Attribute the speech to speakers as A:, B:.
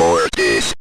A: more of
B: this.